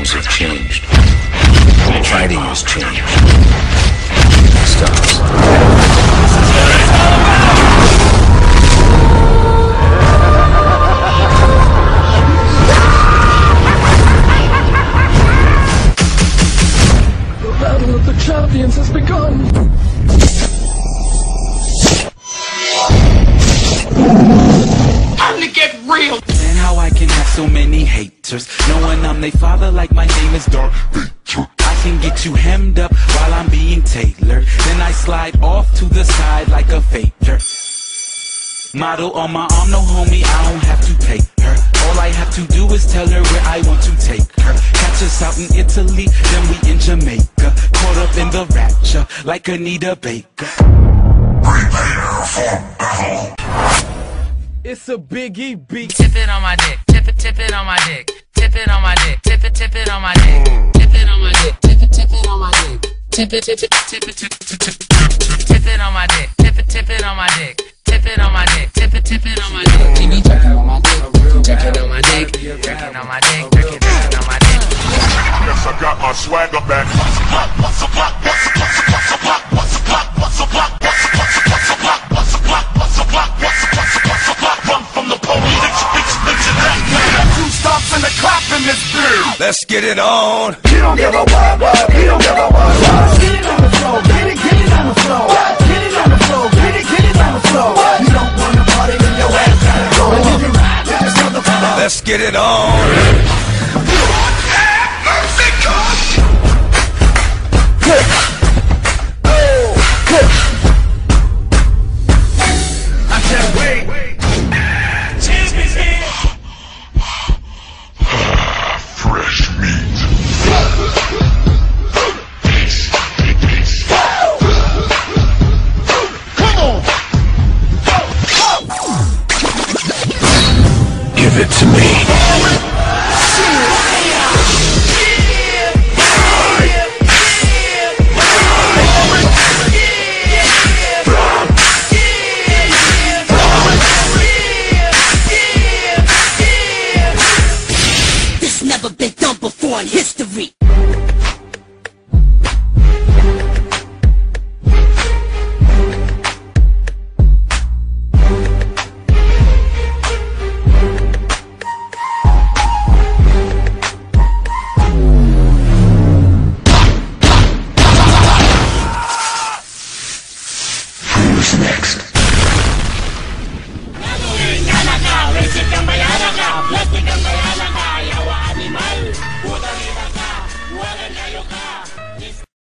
Times have changed. Fighting has changed. Styles. The battle of the champions has begun! Time to get real. How I can have so many haters, knowing I'm their father like my name is Vader. I can get you hemmed up while I'm being tailored. Then I slide off to the side like a faker. Model on my arm, no homie, I don't have to pay her. All I have to do is tell her where I want to take her. Catch us out in Italy, then we in Jamaica. Caught up in the rapture like Anita Baker. It's a Biggie beat. Tip it on my dick. Tip it, tip it on my dick. Tip it on my dick. Tip it, tip it on my dick. Tip it on my dick. Tip it, tip it on my dick. Tip it, tip it, tip it, tip it, tip it. Tip it on my dick. Tip it, tip it on my dick. Tip it on my dick. Tip it, tip it on my dick. Keep me jerking on my dick. Jerking on my dick. Jerking on my dick. Jerking jerking on my dick. Yes, I got my swagger back. Let's get it on. He don't give a what, what, he don't give a what, what. Get it on the floor, get it, get it on the floor. What? Get it on the floor, get it, get it on the floor. What? You don't wanna party, then your ass gotta go. And if you ride to this motherfucker, Let's get it on. Give it to me. This never been done before in history.